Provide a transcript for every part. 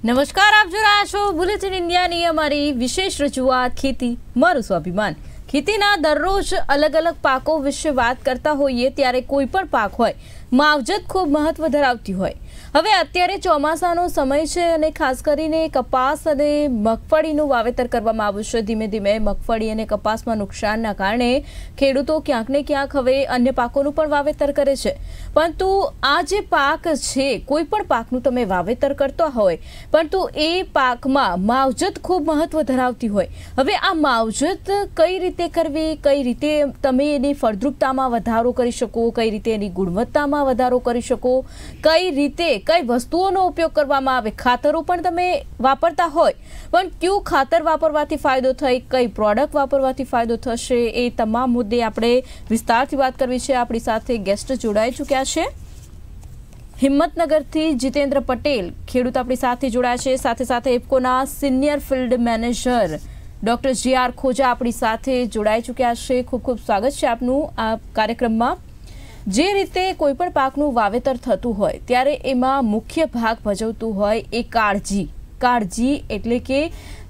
નમસ્કાર, આપ જો રહ્યા છો બુલેટિન ઇન્ડિયાની અમારી વિશેષ રજૂઆત ખેતી. મારું સ્વાભિમાન, ખેતીના દરરોજ અલગ અલગ પાકો વિશે વાત કરતા હોઈએ ત્યારે કોઈ પણ પાક હોય, માવજત ખૂબ મહત્વ ધરાવતી હોય. હવે અત્યારે ચોમાસાનો સમય છે અને ખાસ કરીને કપાસ અને મગફળીનું વાવેતર કરવામાં આવ્યું છે. ધીમે ધીમે મગફળી અને કપાસમાં નુકસાનના કારણે ખેડૂતો ક્યાંક ને ક્યાંક હવે અન્ય પાકોનું પણ વાવેતર કરે છે. પરંતુ આ જે પાક છે, કોઈ પણ પાકનું તમે વાવેતર કરતા હોય, પરંતુ એ પાકમાં માવજત ખૂબ મહત્વ ધરાવતી હોય. હવે આ માવજત કઈ રીતે કરવી, કઈ રીતે તમે એની ફળદ્રુપતામાં વધારો કરી શકો, કઈ રીતે એની ગુણવત્તામાં વધારો કરી શકો, કઈ રીતે કઈ વસ્તુઓનો ઉપયોગ કરવામાં આવે, ખાતરો પણ તમે વાપરતા હોય, પણ કયું ખાતર વાપરવાથી ફાયદો થઈ કઈ પ્રોડક્ટ વાપરવાથી ફાયદો થશે, એ તમામ મુદ્દે આપણે વિસ્તારથી વાત કરવી છે. આપણી સાથે ગેસ્ટ જોડાઈ ચૂક્યા છે. હિંમતનગરથી જીતેન્દ્ર પટેલ, ખેડૂત આપણી સાથે જોડાયા છે. સાથે સાથે ઇફકોના senior field manager doctor G R Khoja આપણી સાથે જોડાઈ ચૂક્યા છે. ખૂબ ખૂબ સ્વાગત છે આપનું આ કાર્યક્રમમાં. જે રીતે કોઈ પણ પાકનું વાવેતર થતું હોય, ત્યારે એમાં મુખ્ય ભાગ ભજવતું હોય એ કાળજી. કાળજી એટલે કે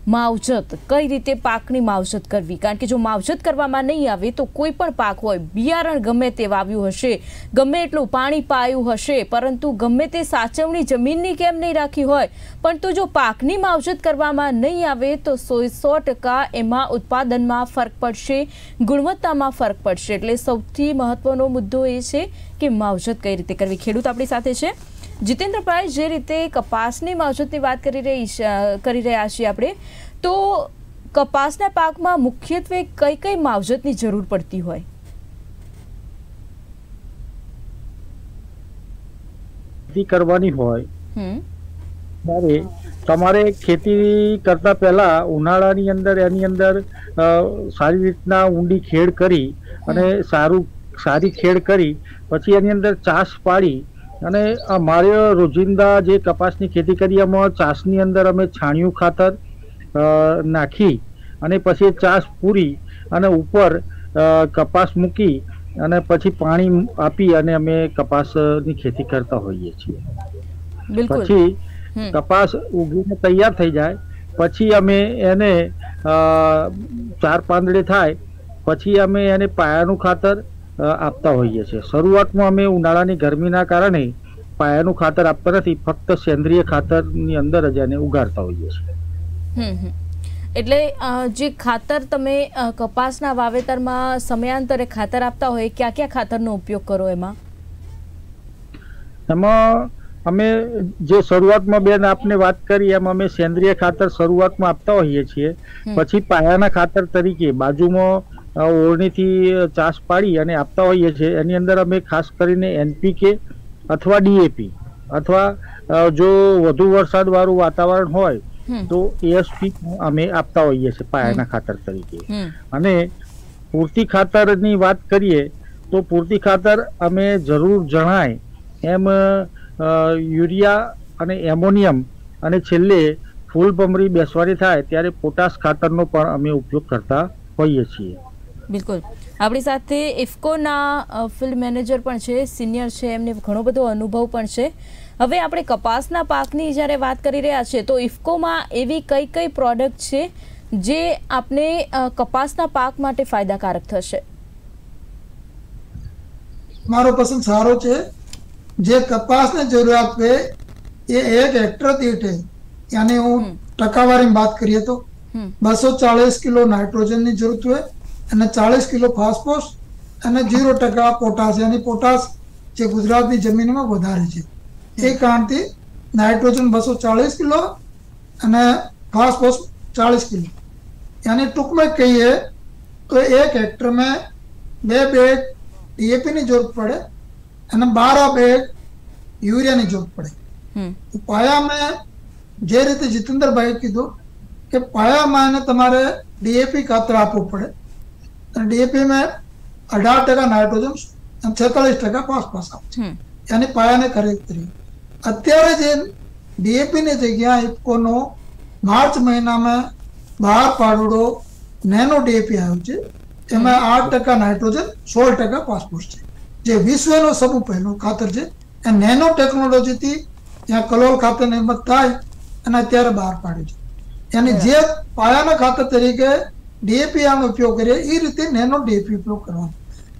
માવજત. કઈ રીતે પાકની માવજત કરવી? કારણ કે જો માવજત કરવામાં નહીં આવે તો કોઈ પણ પાક હોય, બિયારણ ગમે તે વાવ્યું હશે, ગમે એટલું પાણી પાયું હશે, પરંતુ ગમે તે સાચવણી જમીનની કેમ નહીં રાખી હોય? પણ તો જો પાકની માવજત કરવામાં નહીં આવે તો સો સો ટકા એમાં ઉત્પાદનમાં ફરક પડશે, ગુણવત્તામાં ફરક પડશે. એટલે સૌથી મહત્વનો મુદ્દો એ છે કે માવજત કઈ રીતે કરવી? ખેડૂત આપણી સાથે છે. જીતેન્દ્રભાઈ જે રીતે કપાસની માવજતની વાત કરી રહી કરી રહ્યા છીએ આપણે તો કપાસના પાકમાં મુખ્યત્વે કઈ કઈ માવજતની જરૂર પડતી હોય? ખેતી કરવાની હોય હમ. ત્યારે તમારે ખેતી કરતા પહેલા ઉનાળાની અંદર એની અંદર સારી રીતના ઊંડી ખેડ કરી અને સારું સારી ખેડ કરી પછી એની અંદર ચાસ પાડી અને અમારે રોજિંદા જે કપાસની ખેતી કરી એમાં ચાસની અંદર અમે છાણિયું ખાતર નાખી અને પછી ચાસ પૂરી અને ઉપર કપાસ મૂકી અને પછી પાણી આપી અને અમે કપાસની ખેતી કરતા હોઈએ છીએ. પછી કપાસ ઉગીને તૈયાર થઈ જાય પછી અમે એને ચાર પાંદડે થાય પછી અમે એને પાયાનું ખાતર આપતા હોઈએ છીએ. શરૂઆતમાં અમે ઉનાળાની ગરમીના કારણે પાયાનું ખાતર આપતા નથી ફક્ત સેન્દ્રિય ખાતરની અંદર જ એને ઉગાડતા હોઈએ છીએ. એટલે જે ખાતર તમે કપાસના વાવેતરમાં સમયાંતરે ખાતર આપતા હોય ક્યાં ક્યાં ખાતરનો ઉપયોગ કરો એમાં? એમાં અમે જે શરૂઆતમાં બેન આપને વાત કરી એમ અમે સેન્દ્રિય ખાતર શરૂઆતમાં આપતા હોઈએ છીએ. પછી પાયાના ખાતર તરીકે બાજુમાં અ, ઓરણીથી ચાસ પાડી અને આપતા હોઈએ છીએ. એની અંદર અમે ખાસ કરીને એનપીકે અથવા ડીએપી અથવા જો વધુ વરસાદવાળું વાતાવરણ હોય તો એએસપી અમે આપતા હોઈએ છીએ પાયાના ખાતર તરીકે. અને પૂરતી ખાતરની વાત કરીએ તો પૂરતી ખાતર અમે જરૂર જણાય એમ યુરિયા અને એમોનિયમ અને છેલ્લે ફૂલ ભમરી બેસવાની થાય ત્યારે પોટાશ ખાતરનો પણ અમે ઉપયોગ કરતા હોઈએ છીએ. બિલકુલ. આપણી સાથે ઇફકોના ફિલ્ડ મેનેજર પણ છે સિનિયર છે એમને ઘણો બધો અનુભવ પણ છે. હવે આપણે કપાસના પાકની જ્યારે વાત કરી રહ્યા છે તો ઇફકોમાં એવી કઈ કઈ પ્રોડક્ટ છે જે આપણે કપાસના પાક માટે ફાયદાકારક થશે? મારો પસંદ સારો છે. જે કપાસને જરૂરિયાત પે એ એક હેક્ટર દીઠ યાની હું ટકાવારીમાં વાત કરીએ તો બસો ચાલીસ કિલો નાઇટ્રોજનની જરૂરત હોય અને ચાલીસ કિલો ફોસ્ફોસ અને ઝીરો ટકા પોટાશ યાની પોટાશ જે ગુજરાતની જમીનમાં વધારે છે. એ કારણથી નાઇટ્રોજન બસો ચાલીસ કિલો અને ફાસ્ફોસ ચાલીસ કિલો. યાની ટૂંકમાં કહીએ તો એક હેક્ટરમાં બે બેગ ડીએપીની જરૂર પડે અને બાર બેગ યુરિયાની જરૂર પડે. પાયામાં જે રીતે જીતેન્દ્રભાઈ કીધું કે પાયામાં એને તમારે ડીએપી ખાતર આપવું પડે. અને ડીએપીમાં અઢાર ટકા નાઇટ્રોજન અને છેતાલીસ ટકા ફોસ્ફરસ આપે. છે હમ પાયાને ખરીદ કરી. અત્યારે જે ડીએપીની જગ્યા ઇફકોનો માર્ચ મહિનામાં બહાર પાડેલો નેનો ડીએપી આવ્યો છે એમાં આઠ ટકા નાઇટ્રોજન સોળ ટકા ફોસ્ફરસ છે. જે વિશ્વનો સૌ પહેલો ખાતર છે. એ નેનો ટેકનોલોજીથી ત્યાં કલોલ ખાતરની હિંમત થાય અને અત્યારે બહાર પાડ્યું છે. એની જે પાયાના ખાતર તરીકે ડીએપી આનો ઉપયોગ કરીએ એ રીતે નેનો ડીએપી ઉપયોગ કરવાનો.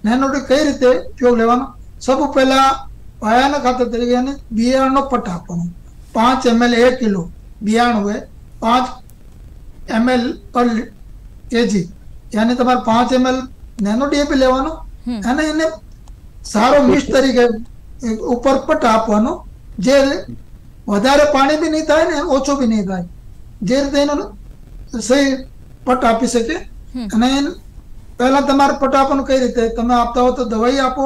નેનો ડી કઈ રીતે ઉપયોગ લેવાનો? સૌ પહેલા પાયાના ખાતર તરીકે એને બિયારણનો પટ આપવાનો. પાંચ એમએલ એક કિલો બિયારણ હોય પાંચ એમએલ પર કેજી યાની તમારે પાંચ એમએલ નેનો ડીએપી લેવાનો અને એને સારો મિક્સ તરીકે ઉપર પટ આપવાનો. જે વધારે પાણી બી નહીં થાય ને ઓછો બી નહીં થાય. જે રીતે એનો સહી પટ આપી શકે. અને પહેલા તમારે પટ આપવાનું કઈ રીતે? તમે આપતા હો તો દવાઈ આપો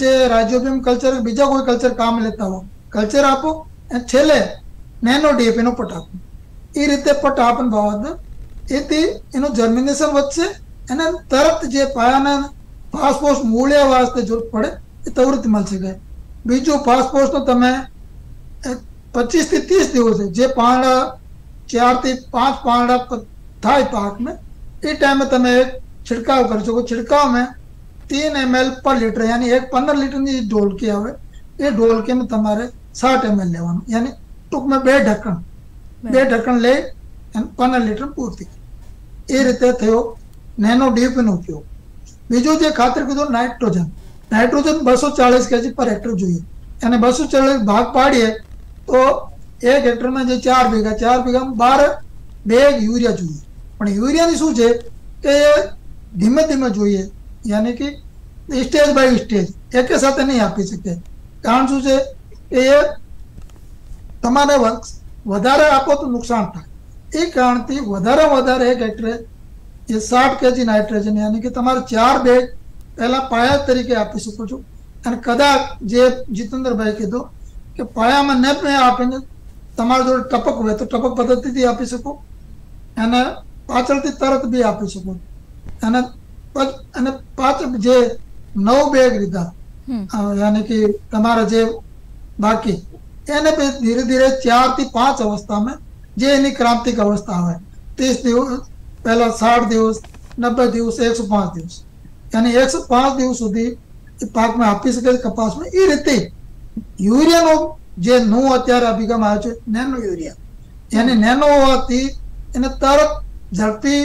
જે રાજ્યોબીમ કલ્ચર બીજા કોઈ કલ્ચર કામ લેતા હો કલ્ચર આપો અને છેલ્લે નેનો ડીએપી નો પટ આપો. એ રીતે પટ આપણ બાબત એથી એનું જર્મિનેશન વધશે અને તરત જે પાયાના ફાસ્ફોસ મૂળિયા વાસ્તે જરૂર પડે એ તરત મળશે ગઈ બીજું તો તમે પચીસથી ત્રીસ દિવસે જે પાંદડા ચારથી પાંચ પાંદડા थाई पार्क में। इस टाइम में एक छिड़काव कर सको छिड़काव में तीन एम एल पर लीटर यानी एक पंद्रह लीटर की ढोलकी ये डोल में तुम्हारे साठ एम एल लेवा यानी टूक में बे ढक्कन बे ढक्कन ले पंद्रह लीटर पूर्ति। એ રીતે થયો નેનો ડીપીનો खातर कीधु नाइट्रोजन। नाइट्रोजन बसो નાઇટ્રોજન के બસો ચાલીસ કેજી પર હેક્ટર જોઈએ અને બસો ચાલીસ ભાગ પાડીએ તો એક હેક્ટરમાં જે ચાર વીઘા ચાર વીઘામાં બાર બેગ યુરિયા જોઈએ પણ યુરિયાની શું છે કે ધીમે ધીમે જોઈએ, યાની કે સ્ટેજ બાય સ્ટેજ એકે સાથે નહીં આપી શકે. કારણ શું છે એ તમારે વધ- વધારે આપો તો નુકસાન થાય. એ કારણથી વધારે વધારે એક હેક્ટરે એ સાઠ કેજી નાઇટ્રોજન યાની કે તમારે ચાર બેગ પહેલાં પાયા તરીકે આપી શકો છો. અને કદાચ જે જીતેન્દ્રભાઈ કીધું કે પાયામાં ન મેં આપીને તમારા જોડે ટપક હોય તો ટપક પદ્ધતિથી આપી શકો. અને પાછળથી તરત બે આપી શકો. અને અને પાછળ જે નવ બેગ લીધા યાની કે તમારા જે બાકી એને પછી ધીરે ધીરે ચારથી પાંચ અવસ્થામાં જે એની ક્રાંતિક અવસ્થા હોય ત્રીસ દિવસ પહેલા સાઠ દિવસ નબ્બે દિવસ એકસો પાંચ દિવસ. અને એકસો પાંચ દિવસ સુધી પાકમાં આપી શકે છે કપાસમાં. એ રીતે યુરિયાનો જે નું અત્યારે અભિગમ આવ્યો છે નેનો યુરિયા. એની નેનો હોવાથી એને તરત ઝડપી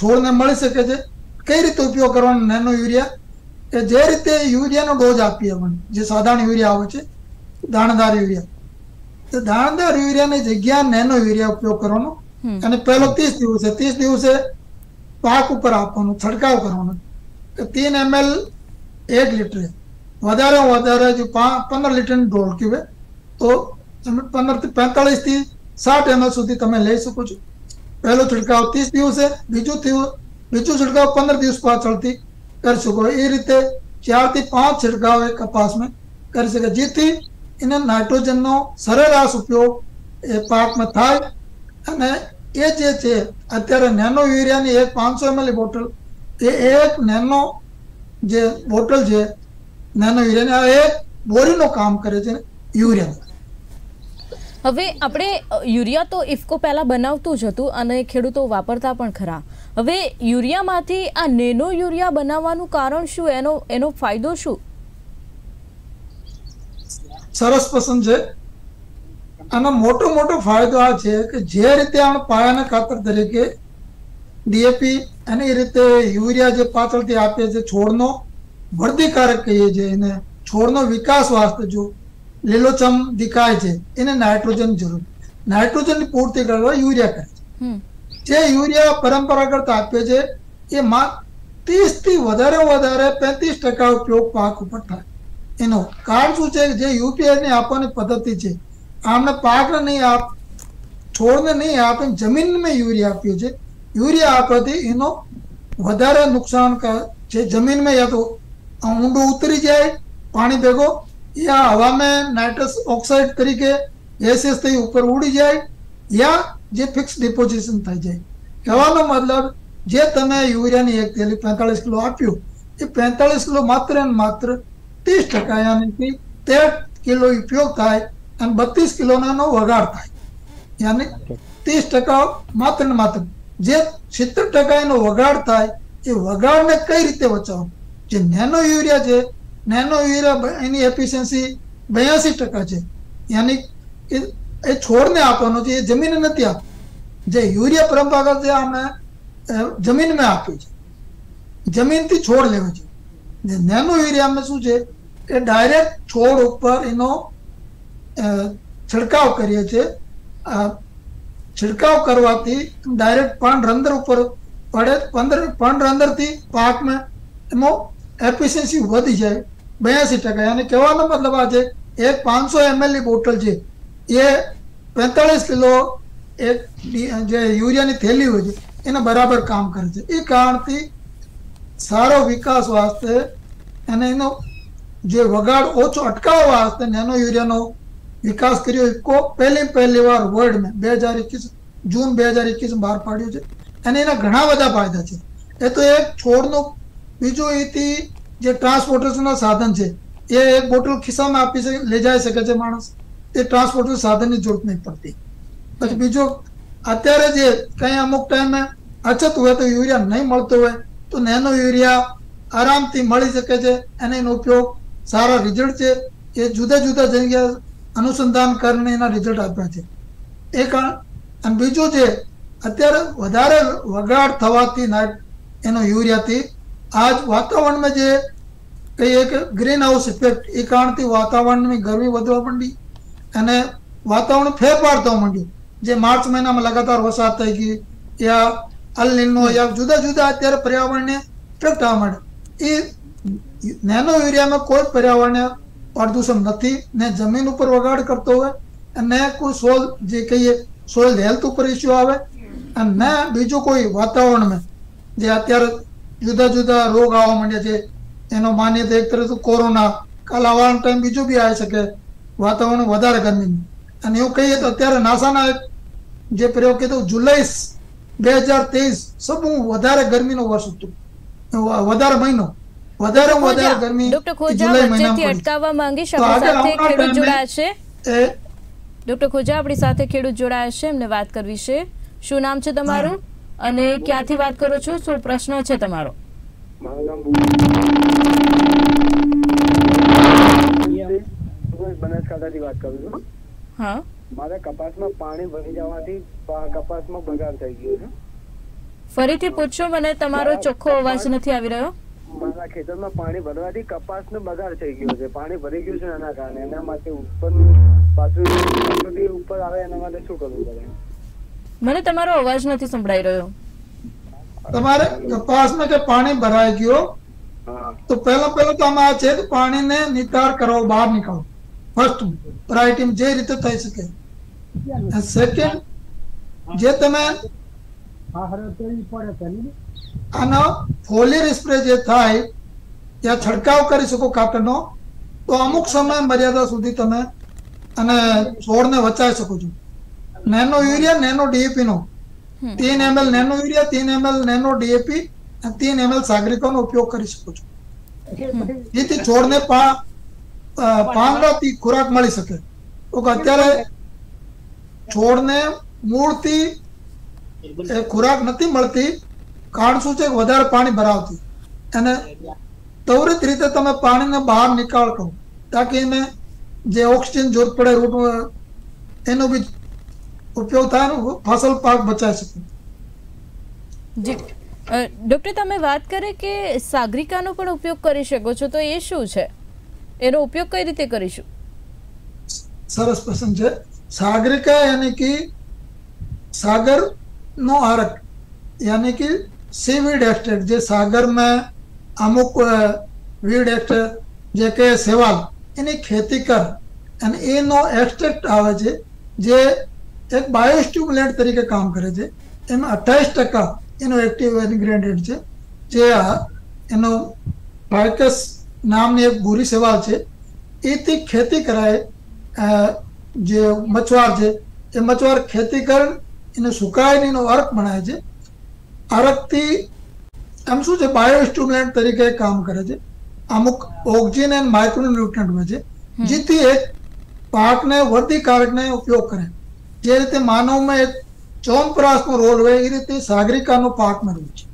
છોડને મળી શકે છે. કઈ રીતે ઉપયોગ કરવાનો નેનો યુરિયા? કે જે રીતે યુરિયાનો ડોઝ આપીએ આપણે જે સાધારણ યુરિયા આવે છે દાણદાર યુરિયા. તો દાણદાર યુરિયાની જગ્યા નેનો યુરિયા ઉપયોગ કરવાનો. અને પહેલો ત્રીસ દિવસે ત્રીસ દિવસે પાક ઉપર આપવાનો છંટકાવ કરવાનો. કે તીન એમએલ એક લીટરે. વધારે વધારે જો પંદર લીટરની ઢોળકી હોય તો તમે પંદરથી પેંતાળીસથી સાઠ એમએલ સુધી તમે લઈ શકો છો. પહેલો છંટકાવ ત્રીસ દિવસે બીજું થયું, બીજું છંટકાવ પંદર દિવસ પાછળથી કરી શકો એ રીતે ચારથી પાંચ છંટકાવ એ કપાસમાં કરી શકે. જેથી એને નાઇટ્રોજનનો સરેરાશ ઉપયોગ એ પાકમાં થાય અને એ જે છે, અત્યારે નેનો યુરિયાની એક પાંચસો એમએલ બોટલ, એ એક નેનો જે બોટલ છે, નેનો યુરિયાની, આ એક બોરીનું કામ કરે છે યુરિયા. હવે આપણે યુરિયા તો ઇફકો પહેલા બનાવતું જ હતું અને ખેડૂતો વાપરતા પણ ખરા. હવે યુરિયામાંથી આ નેનો યુરિયા બનાવવાનું કારણ શું? એનો એનો ફાયદો શું? સરસ પસંદ છે. આનો મોટો મોટો ફાયદો આ છે કે જે રીતે આપણે પાયાના ખાતર તરીકે ડીએપી અને એ રીતે યુરિયા જે પાછળથી આપે છે છોડનો વૃદ્ધિકારક કહીએ છીએ એને, છોડનો વિકાસ વાસ્તે જો લીલોછમ દેખાય છે એને નાઇટ્રોજન જરૂર નાઇટ્રોજનની પૂર્તિ કરવા યુરિયા કરે છે જે યુરિયા પરંપરાગત આપે છે એ મા ત્રીસથી વધારે વધારે પેંત્રીસ ટકા ઉપયોગ પાક ઉપર થાય એનો કારણ શું છે જે યુપીઆઈ ની આપવાની પદ્ધતિ છે આમને પાકને નહીં આપ છોડને નહીં આપે જમીનમાં યુરિયા આપ્યું છે યુરિયા આપવાથી એનો વધારે નુકસાન ક- છે જમીનમાં યા તો ઊંડું ઉતરી જાય પાણી ભેગો યા હવામાં નાઇટ્રસ ઓક્સાઇડ તરીકે ગેસીસ થઈ ઉપર ઉડી જાય યા જે ફિક્સ ડિપોઝિશન થઈ જાય. કહેવાનો મતલબ જે તમે યુરિયાની એક થેલી પેંતાળીસ કિલો આપ્યું, એ પેંતાળીસ કિલો માત્ર ને માત્ર ત્રીસ ટકા યાની તેર કિલો ઉપયોગ થાય અને બત્રીસ કિલોનો વગાડ થાય. યાની ત્રીસ ટકા માત્ર ને માત્ર. જે સિત્તેર ટકા એનો વગાડ થાય, એ વગાડને કઈ રીતે બચાવવું? જે નેનો યુરિયા છે નેનો યુરિયા એની એફિશિયન્સી બ્યાસી ટકા છે. યાની એ છોડને આપવાનો છે, એ જમીન નથી આપતો. જે યુરિયા પરંપરાગત જે અમે જમીનમાં આપ્યું છે. જમીનથી છોડ લેવો છે. જે નેનો યુરિયામાં શું છે એ ડાયરેક્ટ છોડ ઉપર એનો છંટકાવ કરીએ છીએ આ છંટકાવ કરવાથી ડાયરેક્ટ પણ રંદર ઉપર પડે. પંદર પણ રંદરથી પાકમાં એમાં એફિશિયન્સી વધી જાય. બ્યાસી ટકા. અને કહેવાનો મતલબ આ છે, એક પાંચસો એમએલની બોટલ છે, એ પેંતાળીસ કિલો એક જે યુરિયાની થેલી હોય છે, એના બરાબર કામ કરે છે. એ કારણથી સારો વિકાસ વાસ્તે અને એનો જે વગાડ ઓછો અટકાવવા વાસ્તે નેનો યુરિયાનો વિકાસ કર્યો ઇકો પહેલી પહેલી વાર વર્લ્ડમાં બે હજાર એકવીસ, જૂન બે હજાર એકવીસ બહાર પાડ્યું છે. અને એના ઘણા બધા ફાયદા છે. એ તો એક છોડનું, બીજું એથી જે ટ્રાન્સપોર્ટેશનના સાધન છે, એ એક બોટલ ખિસ્સામાં આપી શકે, લઈ જઈ શકે છે માણસ. એ ટ્રાન્સપોર્ટેશન સાધનની જરૂરત નહીં પડતી. પછી બીજું, અત્યારે જે કંઈ અમુક ટાઈમે અછત હોય તો યુરિયા નહીં મળતો હોય, તો નેનો યુરિયા આરામથી મળી શકે છે. અને એનો ઉપયોગ સારા રિઝલ્ટ છે. એ જુદા જુદા જગ્યા અનુસંધાન કરીને એના રિઝલ્ટ આપ્યા છે. એ કારણ, અને બીજું છે અત્યારે વધારે વગાડ થવાથી એનો યુરિયાથી આજ વાતાવરણમાં જે કહીએ કે ગ્રીન હાઉસ ઇફેક્ટ એ કારણથી વાતાવરણની ગરમી વધવા માંડી અને વાતાવરણ ફેરફાર થવા માંડ્યું જે માર્ચ મહિનામાં લગાતાર વરસાદ થઈ ગઈ, યા અલ યા જુદા જુદા અત્યારે પર્યાવરણને ઇફેક્ટ આવવા માંડે. એ નેનો યુરિયામાં કોઈ પર્યાવરણને પ્રદૂષણ નથી, ને જમીન ઉપર વગાડ કરતો હોય, અને કોઈ સોલ, જે કહીએ, સોઇલ હેલ્થ ઉપર ઇસ્યુ આવે, અને ને બીજું કોઈ વાતાવરણમાં, જે અત્યારે જુદા જુદા રોગ આવવા માંડ્યા છે. એનો માન્ય તો એક તરફ કોરોના કાલ આવવાનો ટાઈમ બીજો બી આવી શકે. વાતાવરણ વધારે ગરમી. અને એવું કહીએ તો અત્યારે નાસાના એક જે પ્રયોગ કીધો જુલાઈ બે હજાર તેવીસ સૌ વધારે ગરમીનો વર્ષ હતું. વધારે મહિનો વધારે વધારે ગરમી ડોક્ટર ખોજા વચ્ચેથી અટકાવવા માંગી તો સાથે ખેડૂત જોડાયા છે? ડોક્ટર ખોજા આપણી સાથે ખેડૂત જોડાયા છે એમને વાત કરવી છે. શું નામ છે તમારું? અને ક્યાંથી વાત કરો છો? શું પ્રશ્ન છે તમારો? મારું બનાસકાંઠાથી વાત કરું છું. હા. મારે કપાસમાં પાણી ભરી જવાથી કપાસમાં બગાડ થઈ ગયો છે. ફરીથી પૂછો મને તમારો ચોખ્ખો અવાજ નથી આવી રહ્યો. મારા ખેતરમાં પાણી ભરવાથી કપાસનો બગાડ થઈ ગયો છે. પાણી ભરી ગયું છે એના કારણે. એના માટે ઉપર પાછું ઉપર આવે એના માટે શું કરવું પડે? મને તમારો અવાજ નથી સંભળાઈ રહ્યો. તમારે કપાસમાં કે પાણી ભરાઈ ગયો? તો પહેલા પહેલા તો આમાં છે કે પાણીને નિતાર કરો બહાર નીકળો. ફર્સ્ટ પ્રાયોરિટી જે રીતે થઈ શકે. સેકન્ડ જે તમે આનો ફોલિયર સ્પ્રે જે થાય ત્યાં છંટકાવ કરી શકો કાપડનો તો અમુક સમય મર્યાદા સુધી તમે અને છોડને વચાવી શકો છો. નેનો યુરિયા નેનો ડીએપી નો. તીન એમએલ નેનો યુરિયા તીન એમએલ નેનો ડીએપી અને તીન એમએલ સાગરિકાનો ઉપયોગ કરી શકો છો. જેથી છોડને પાંદડાથી ખોરાક મળી શકે. તો અત્યારે છોડને મૂળથી ખોરાક નથી મળતી કારણ શું છે વધારે પાણી ભરાવતી. અને ત્વરિત રીતે તમે પાણીને બહાર નીકાળ કરો તાકી એને જે ઓક્સિજન જરૂર પડે રૂટ એનો બી ઉપયોગ થાય ફસલ પાક બચાવી શકે. ડોક્ટર તમે વાત કરે કે સાગરિકાનો પણ ઉપયોગ કરી શકો છો તો એ શું છે? એનો ઉપયોગ કઈ રીતે કરીશું? સરસ પ્રશ્ન છે. સાગરિકા યાની કે સાગર નો આરક યાની કે સીવીડ એક્સ્ટ્રેટ જે સાગરમાં અમુક વીડ એક્સ્ટ્રેટ જે કે સેવાલ એની ખેતી કર અને એનો એક્સ્ટ્રેક્ટ આવે છે જે એક બાયોસ્ટિમ્યુલેન્ટ તરીકે કામ કરે છે. એમાં અઠ્ઠાવીસ ટકા એનો એક્ટિવ ઇન્ગ્રેડિયન્ટ છે. જે આ એનો ફાયકસ નામની એક ભૂરી સેવાલ છે. એથી ખેતી કરાય જે મચવાર છે એ મચવાર ખેતી કરે એને સુકાઈને એનો અર્ક બનાવે છે. અરકથી આમ શું છે? બાયોસ્ટિમ્યુલન્ટ તરીકે કામ કરે છે. અમુક ઓક્સિજન એન્ડ માઇક્રોન્યુટ્રન્ટ હોય છે. જેથી એક પાકને વર્ધિકારકને ઉપયોગ કરે. જે રીતે માનવમાં એક ચોમપ્રાસનો રોલ હોય, એ રીતે સાગરિકાનો પાક મળ્યો છે.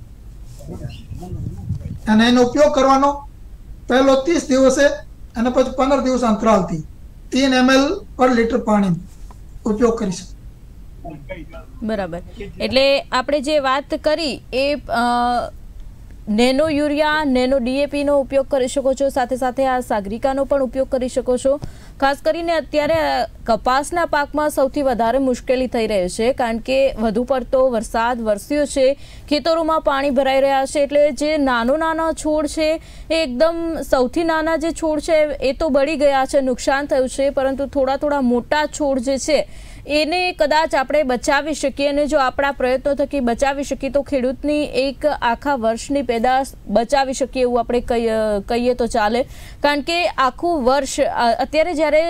અને એનો ઉપયોગ કરવાનો પહેલો ત્રીસ દિવસે અને પછી પંદર દિવસ અંતરાલથી તીન એમએલ પર લીટર પાણી ઉપયોગ કરી શકો બરાબર. એટલે આપણે જે વાત કરી એ નેનો યુરિયા, નેનો ડીએપીનો ઉપયોગ કરી શકો છો, સાથે સાથે આ સાગરિકાનો પણ ઉપયોગ કરી શકો છો. ખાસ કરીને અત્યારે કપાસના પાકમાં સૌથી વધારે મુશ્કેલી થઈ રહી છે, કારણ કે વધુ પડતો વરસાદ વરસ્યો છે, ખેતરોમાં પાણી ભરાઈ રહ્યા છે, એટલે જે નાનો નાના છોડ છે, એ એકદમ સૌથી નાના જે છોડ છે, એ તો બળી ગયા છે, નુકસાન થયું છે, પરંતુ થોડા થોડા મોટા છોડ જે છે એને કદાચ આપણે બચાવી શકીએ અને જો આપણા પ્રયત્નો થકી બચાવી શકીએ, તો ખેડૂતની એક આખા વર્ષની પેદાશ બચાવી શકીએ એવું આપણે કહીએ તો ચાલે. કારણ કે આખું વર્ષ અત્યારે જ્યારે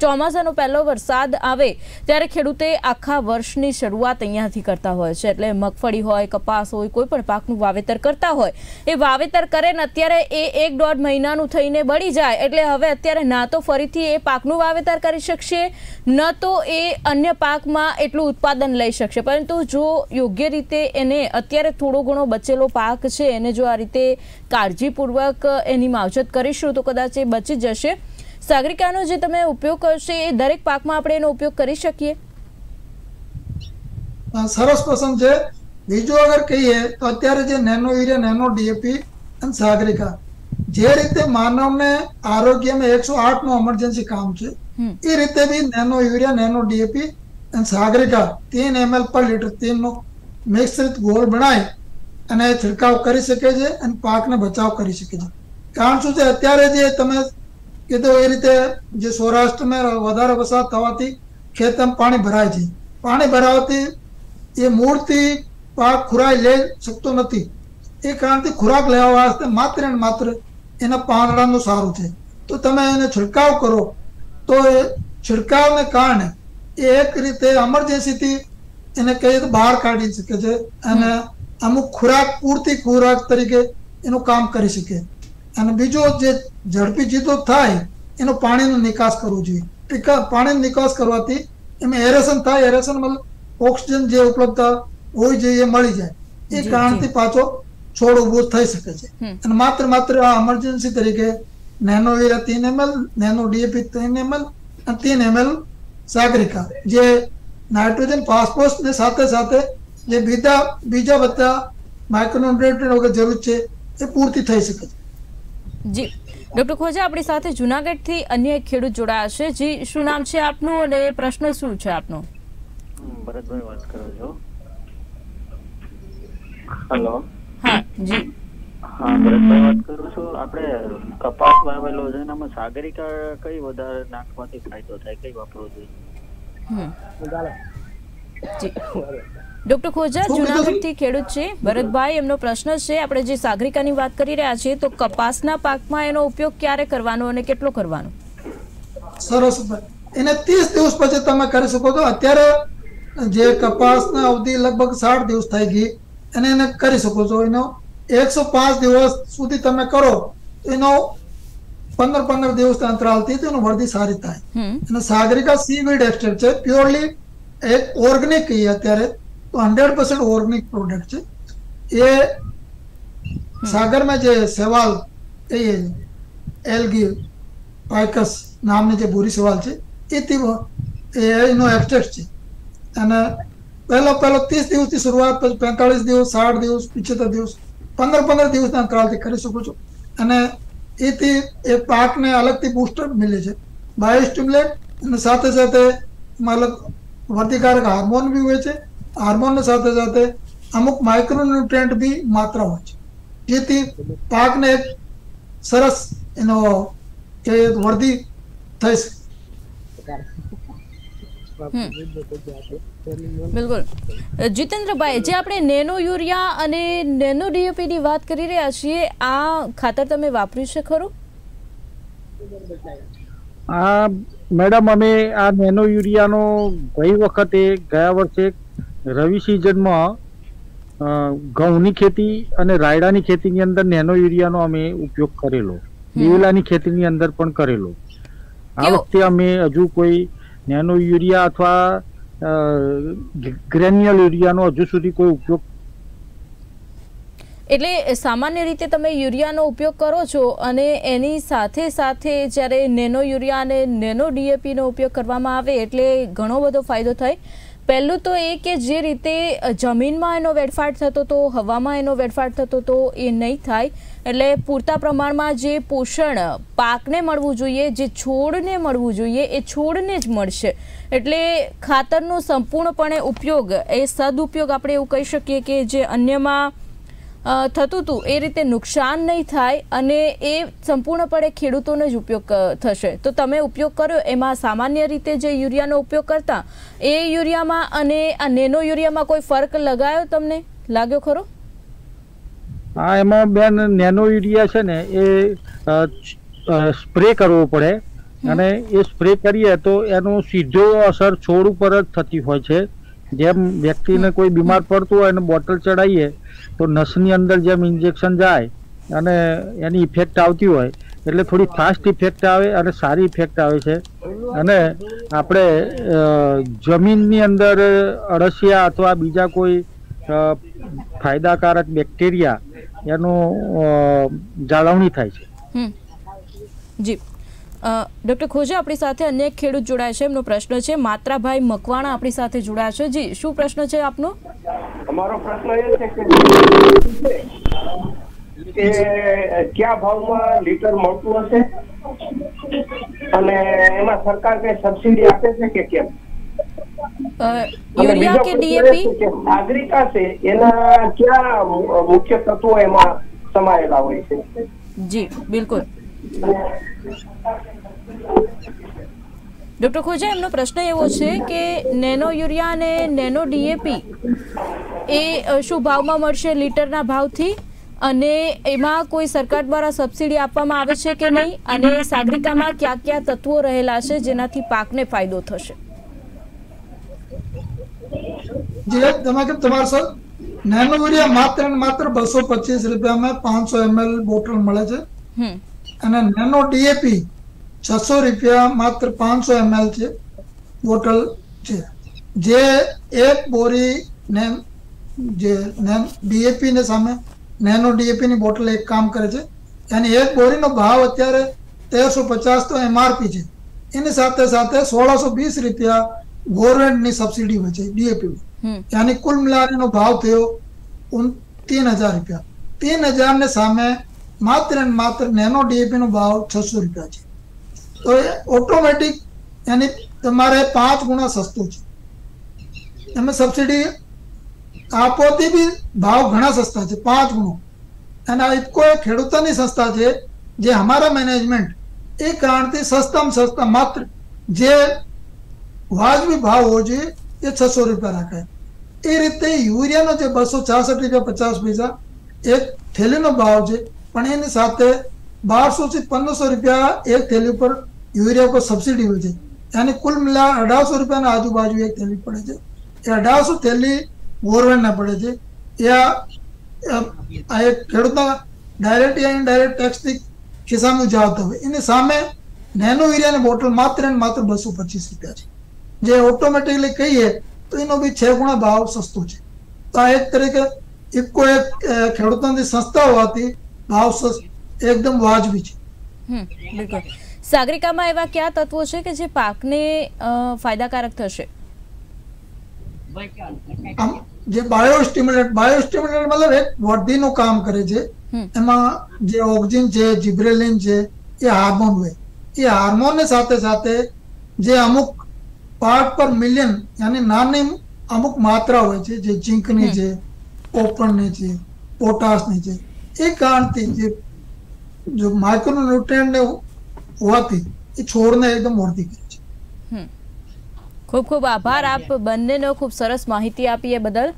ચોમાસાનો પહેલો વરસાદ આવે ત્યારે ખેડૂતે આખા વર્ષની શરૂઆત અહીંયાથી કરતા હોય છે. એટલે મગફળી હોય, કપાસ હોય, કોઈ પણ પાકનું વાવેતર કરતા હોય. એ વાવેતર કરે ને અત્યારે એ એક દોઢ મહિનાનું થઈને બળી જાય. એટલે હવે અત્યારે ના તો ફરીથી એ પાકનું વાવેતર કરી શકશે, ન તો એ અન્ય પાકમાં એટલું ઉત્પાદન લઈ શકશે. પરંતુ જો યોગ્ય રીતે એને અત્યારે થોડો ઘણો બચેલો પાક છે, એને જો આ રીતે કાળજીપૂર્વક એની માવજત કરીશું, તો કદાચ એ બચી જશે. સાગરિકાનો જે તમે ઉપયોગ કરશે એ દરેક પાકમાં આપણે એનો ઉપયોગ કરી શકીએ? સરસ પ્રસંગ છે. બીજું અગર કહીએ તો અત્યારે જે નેનો યુરિયા નેનો ડીએપી અને સાગરિકા જે રીતે માનવને આરોગ્યમાં એકસો આઠનું એમરજન્સી કામ છે એ રીતે બી નેનો યુરિયા નેનો ડીએપી અને સાગરિકા તીન એમએલ પર લીટર તીનનો મિશ્રિત ગોળ બનાવી અને છંટકાવ કરી શકે છે અને પાકને બચાવ કરી શકે છે. કારણ શું છે? અત્યારે જે તમે કીધું એ રીતે જે સૌરાષ્ટ્રમાં વધારે વરસાદ થવાથી ખેતરમાં પાણી ભરાય છે. પાણી ભરાવાથી એ મૂળથી પાક ખોરાક લઈ શકતો નથી. એ કારણથી ખોરાક લેવા વાસ્તે માત્ર ને માત્ર એના પાંદડાનું સારું છે. તો તમે એને છંટકાવ કરો તો એ છંટકાવને કારણે એ એક રીતે એમરજન્સીથી એને કહીએ તો બહાર કાઢી શકે છે અને અમુક ખોરાક પૂરતી ખોરાક તરીકે એનું કામ કરી શકે. અને બીજો જે ઝડપી જીતો થાય એનો પાણીનો નિકાસ કરવો જોઈએ. પાણીનો નિકાસ કરવાથી એમાં એરેશન થાય એરેશન મતલબ ઓક્સિજન જે ઉપલબ્ધતા હોવી જોઈએ એ મળી જાય. એ કારણથી પાછો છોડ ઊભો થઈ શકે છે. અને માત્ર માત્ર આ એમરજન્સી તરીકે નેનો યુરિયા તીન એમએલ નેનો ડીએપી ત્રણ એમએલ અને તીન એમએલ સાગરિકા જે નાઇટ્રોજન ફોસ્ફરસ ને સાથે સાથે જે બીજા બીજા બધા માઇક્રોન્યુટ્રિયન્ટ વગર જરૂર છે એ પૂરતી થઈ શકે છે. જી. ડોક્ટર ખોજા આપણી સાથે જુનાગઢથી અન્ય એક ખેડૂત જોડાયા છે. જી શું નામ છે આપનું અને પ્રશ્ન શું છે આપનો? ભરતભાઈ વાત કરો છો? હેલો. હા જી. હા ભરતભાઈ વાત કરું છું. આપણે કપાસ વાવેલો છે એમાં સાગરિકા કઈ વધારે નાખવાથી ફાયદો થાય? કઈ વાપરવું જોઈએ? હમ. જી. ડોક્ટર ખોજા જુનાગઢથી ખેડૂત છે. ભરતભાઈ એમનો પ્રશ્ન છે આપણે જે સાગરિકાની વાત કરી રહ્યા છીએ તો કપાસના પાકમાં એનો ઉપયોગ ક્યારે કરવાનો અને કેટલો કરવાનો? સરસ. એને ત્રીસ દિવસ પછી તમે કરી શકો છો. અત્યારે જે કપાસના અવધિ લગભગ સાઠ દિવસ થઈ ગઈ અને એને કરી શકો છો. એનો એકસો પાંચ દિવસ સુધી તમે કરો એનો પંદર પંદર દિવસના અંતરાલથી તો એનો વરદી સારી થાય. અને સાગરિકા સીવીડ એક્સટ્રેક્ટ છે. પ્યોરલી એક ઓર્ગેનિક અત્યારે તો હંડ્રેડ પર્સન્ટ ઓર્ગેનિક પ્રોડક્ટ છે. એ સાગરમાં જે સેવાલ એ એલગી પાયકસ નામની જે ભૂરી સવાલ છે એ એનો એક્સટ્રેક્ટ છે. અને પહેલો પહેલો ત્રીસ દિવસથી શરૂઆત પછી પેંતાળીસ દિવસ સાઠ દિવસ પિછોતેર દિવસ પંદર પંદર દિવસના અંતરાલથી કરી શકો છો. અને એથી એ પાકને અલગથી બૂસ્ટર મિલે છે. બાયોસ્ટિમ્યુલેટ અને સાથે સાથે મતલબ વર્તિકારક હાર્મોન બી હોય છે. હાર્મોન સાથે સાથે અમુક માઇક્રોન્યુટ્રિયન્ટ બી માત્રામાં હોય છે. જેથી પાકને એક સરસ એનો કે વર્ધી થઈ શકે. બિલકુલ. જીતેન્દ્રભાઈ જે આપણે નેનો યુરિયા અને નેનો ડીએપી ની વાત કરી રહ્યા છીએ આ ખાતર તમે વાપર્યું છે ખરું? આ મેડમ અમે આ નેનો યુરિયાનો ગઈ વખતે ગયા વર્ષે રવિ સિઝનમાં અ, ઘઉંની ખેતી અને રાયડાની ખેતીની અંદર નેનો યુરિયાનો અમે ઉપયોગ કરેલો. દિવેલાની ખેતીની અંદર પણ કરેલો. આ વખતે અમે હજુ કોઈ નેનો યુરિયા અથવા ગ્રેન્યુઅલ યુરિયાનો હજુ સુધી કોઈ ઉપયોગ એટલે સામાન્ય રીતે તમે યુરિયાનો ઉપયોગ કરો છો અને એની સાથે સાથે જ્યારે નેનો યુરિયા અને નેનો ડીએપીનો ઉપયોગ કરવામાં આવે એટલે ઘણો બધો ફાયદો થાય. પહેલું તો એ કે જે રીતે જમીનમાં એનો વેડફાટ થતો હતો હવામાં એનો વેડફાટ થતો હતો એ નહીં થાય. એટલે પૂરતા પ્રમાણમાં જે પોષણ પાકને મળવું જોઈએ જે છોડને મળવું જોઈએ એ છોડને જ મળશે. એટલે ખાતરનો સંપૂર્ણપણે ઉપયોગ એ સદુપયોગ આપણે એવું કહી શકીએ કે જે અન્યમાં અ, થતું હતું એ રીતે નુકસાન નહીં થાય અને એ સંપૂર્ણપણે ખેડૂતોને જ ઉપયોગ થશે. તો તમે ઉપયોગ કર્યો? એમાં સામાન્ય રીતે જે યુરિયાનો ઉપયોગ કરતા એ યુરિયામાં અને આ નેનો યુરિયામાં કોઈ ફરક લગાયો તમને? લાગ્યો ખરો? હા એમાં બેન નેનો યુરિયા છે ને એ સ્પ્રે કરવો પડે. અને એ સ્પ્રે કરીએ તો એનો સીધો અસર છોડ ઉપર જ થતી હોય છે. જેમ વ્યક્તિને કોઈ બીમાર પડતું હોય અને બોટલ ચડાવીએ તો નસની અંદર જેમ ઇન્જેક્શન જાય અને એની ઇફેક્ટ આવતી હોય, એટલે થોડી ફાસ્ટ ઇફેક્ટ આવે અને સારી ઇફેક્ટ આવે છે. અને આપણે જમીનની અંદર અળસિયા અથવા બીજા કોઈ ફાયદાકારક બેક્ટેરિયા એનું જાળવણી થાય છે. જી. ડૉક્ટર ખોજા આપણી સાથે અન્ય ખેડૂત જોડાયા છે. એમનો પ્રશ્ન છે માત્રાભાઈ મકવાણા આપણી સાથે જોડાયા છે. જી શું પ્રશ્ન છે આપનો? અમારો પ્રશ્ન એ છે કે કયા ભાવમાં લીટર મળતું હશે? અને એમાં સરકાર કઈ સબસિડી આપે છે કે કેમ? યુરિયા કે ડીએપી? નાગરિકા છે એના ક્યાં મુખ્ય તત્વો એમાં સમાયેલા હોય છે? જી બિલકુલ. ડૉક્ટર ખોજા એમનો પ્રશ્ન એવો છે કે નેનો યુરિયા અને નેનો ડીએપી એ શું ભાવમાં મળશે લીટરના ભાવથી? અને એમાં કોઈ સરકાર દ્વારા સબસિડી આપવામાં આવે છે કે નહીં? અને સાગરિકામાં કયા કયા તત્વો રહેલા છે જેનાથી પાકને ફાયદો થશે? તમારે સર? નેનો યુરિયા માત્ર ને માત્ર બસો પચીસ રૂપિયામાં પાંચસો એમએલ બોટલ મળે છે. અને નેનો ડીએપી છસો રૂપિયા માત્ર પાંચસો એમએલ છે બોટલ છે. જે એક બોરી ને જે ડીએપી ને સામે નેનો ડીએપીની બોટલ એક કામ કરે છે. એની એક બોરીનો ભાવ અત્યારે તેરસો પચાસ તો એમઆરપી છે. એની સાથે સાથે સોળસો વીસ રૂપિયા ગવર્મેન્ટની સબસિડી હોય છે ડીએપી એની કુલ મિલારીનો ભાવ થયો તીન હજાર રૂપિયા. ત્રણ હજાર ને સામે માત્ર ને માત્ર નેનો ડીએપી નો ભાવ છસો રૂપિયા છે. તો એ ઓટોમેટિક યાની તમારે પાંચ ગુણા સસ્તું છે. તમે સબસિડી આપોથી બી ભાવ ઘણા સસ્તા છે, પાંચ ગુણો. અને આ ઇફકો એ ખેડૂતોની સંસ્થા છે, જે અમારા મેનેજમેન્ટ એ કારણથી સસ્તામાં સસ્તા માત્ર જે વાજબી ભાવ હોવો જોઈએ એ છસો રૂપિયા રાખે. એ રીતે યુરિયાનો જે બસો છાસઠ રૂપિયા પચાસ પૈસા એક થેલીનો ભાવ છે, પણ એની સાથે બારસો થી પંદરસો રૂપિયા એક થેલી ઉપર યુરિયા ઉપર સબસિડી હોય છે. એની કુલ મિલા અઢારસો રૂપિયાના આજુબાજુ એક થેલી પડે છે. એ અઢારસો થેલી બોરવેલના પડે છે. એ આ એક ખેડૂતના ડાયરેક્ટ યા ઇનડાયરેક્ટ ટેક્સથી ખિસ્સામાં જાવતા હોય. એની સામે નેનો યુરિયાની બોટલ માત્ર ને માત્ર બસો પચીસ રૂપિયા છે. જે ઓટોમેટિકલી કહીએ તો એનો બી છે ગુણા ભાવ સસ્તો છે. તો આ એક તરીકે ઇકો એક ખેડૂતોની સંસ્થા હોવાથી ભાવ એકદમ વાજબી છે. બિલકુલ. સાગરિકામાં એવા કયા તત્વો છે કે જે પાકને ફાયદાકારક થશે? જે બાયોસ્ટિમ્યુલેટ બાયોસ્ટિમ્યુલેટ મતલબ એક વર્ધીનું કામ કરે છે. એમાં જે ઓક્સિજન છે જીબ્રેલિન છે એ હાર્મોન હોય. એ હાર્મોનની સાથે સાથે જે અમુક પાર્ટ પર મિલિયન યાની નાની અમુક માત્રા હોય છે જે ઝીંકની છે કોપરની છે પોટાશની છે. એ કારણથી જે જો માઇક્રોન્યુટ્રિયન્ટને હોવાથી એ છોડને એકદમ મોડતી કરે છે. ખૂબ ખૂબ આભાર. આપ બંનેનો ખૂબ સરસ માહિતી આપી એ બદલ.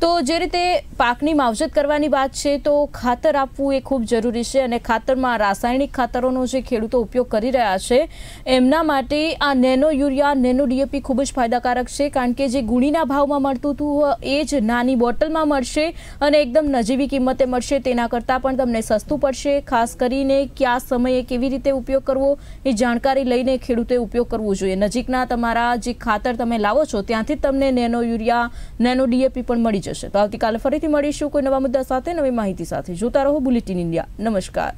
તો જે રીતે પાકની માવજત કરવાની વાત છે, તો ખાતર આપવું એ ખૂબ જરૂરી છે અને ખાતરમાં રાસાયણિક ખાતરોનો જે ખેડૂતો ઉપયોગ કરી રહ્યા છે, એમના માટે આ નેનો યુરિયા, નેનો ડીએપી ખૂબ જ ફાયદાકારક છે, કારણ કે જે ગુણીના ભાવમાં મળતું હતું, એ જ નાની બોટલમાં મળશે અને એકદમ નજીવી કિંમતે મળશે, તેના કરતાં પણ તમને સસ્તું પડશે. ખાસ કરીને કયા સમયે કેવી રીતે ઉપયોગ કરવો એ જાણકારી લઈને ખેડૂતે ઉપયોગ કરવો જોઈએ. નજીકના તમારા જે ખાતર તમે લાવો છો, ત્યાંથી તમને નેનો યુરિયા, નેનો ડીએપી પણ મળી જશે. જશે તો આવતીકાલે ફરીથી મળીશું કોઈ નવા મુદ્દા સાથે, નવી માહિતી સાથે. જોતા રહો બુલેટિન ઇન્ડિયા નમસ્કાર.